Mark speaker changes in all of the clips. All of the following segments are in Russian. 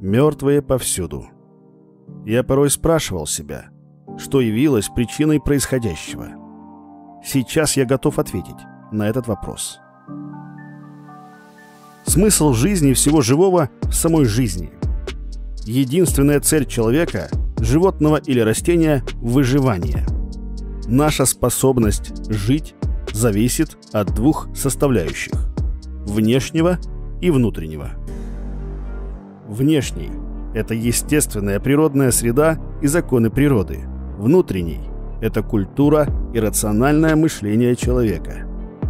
Speaker 1: Мертвые повсюду. Я порой спрашивал себя, что явилось причиной происходящего. Сейчас я готов ответить на этот вопрос. Смысл жизни всего живого в самой жизни. Единственная цель человека, животного или растения – выживание. Наша способность жить зависит от двух составляющих – внешнего и внутреннего. Внешний – это естественная природная среда и законы природы. Внутренний – это культура и рациональное мышление человека.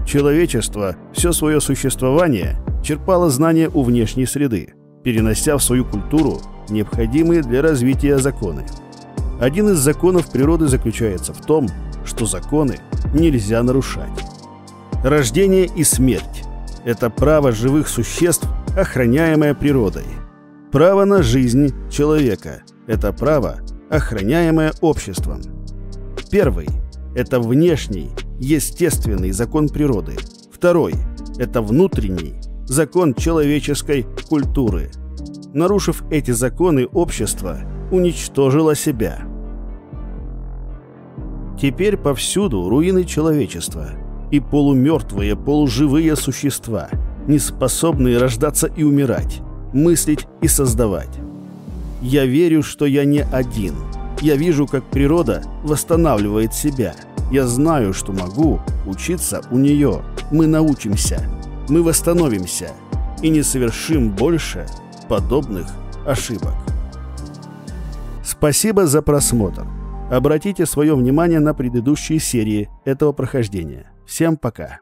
Speaker 1: Человечество все свое существование черпало знания у внешней среды, перенося в свою культуру необходимые для развития законы. Один из законов природы заключается в том, что законы нельзя нарушать. Рождение и смерть – это право живых существ, охраняемое природой. Право на жизнь человека – это право, охраняемое обществом. Первый – это внешний, естественный закон природы. Второй – это внутренний, закон человеческой культуры. Нарушив эти законы, общество уничтожило себя. Теперь повсюду руины человечества и полумертвые, полуживые существа, не способные рождаться и умирать, мыслить и создавать. Я верю, что я не один. Я вижу, как природа восстанавливает себя. Я знаю, что могу учиться у нее. Мы научимся мы восстановимся и не совершим больше подобных ошибок. Спасибо за просмотр. Обратите свое внимание на предыдущие серии этого прохождения. Всем пока.